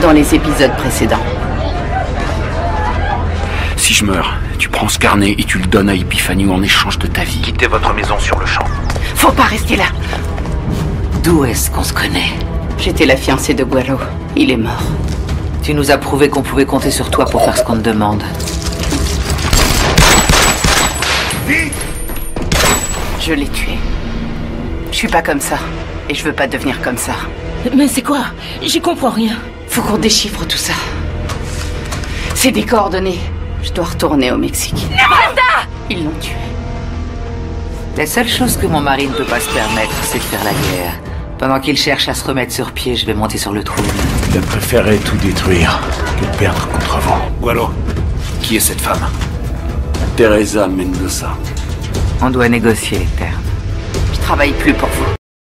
dans les épisodes précédents. Si je meurs, tu prends ce carnet et tu le donnes à Epiphany en échange de ta vie. Quittez votre maison sur le champ. Faut pas rester là D'où est-ce qu'on se connaît? J'étais la fiancée de Guero. Il est mort. Tu nous as prouvé qu'on pouvait compter sur toi pour faire ce qu'on te demande. Je l'ai tué. Je suis pas comme ça. Et je veux pas devenir comme ça. Mais c'est quoi? J'y comprends rien. Faut qu'on déchiffre tout ça. C'est des coordonnées. Je dois retourner au Mexique. Ils l'ont tué. La seule chose que mon mari ne peut pas se permettre, c'est de faire la guerre. Pendant qu'il cherche à se remettre sur pied, je vais monter sur le trône. Je préférerais tout détruire que de perdre contre vous. Gualo, qui est cette femme? Teresa Mendoza. On doit négocier, terme. Je travaille plus pour vous.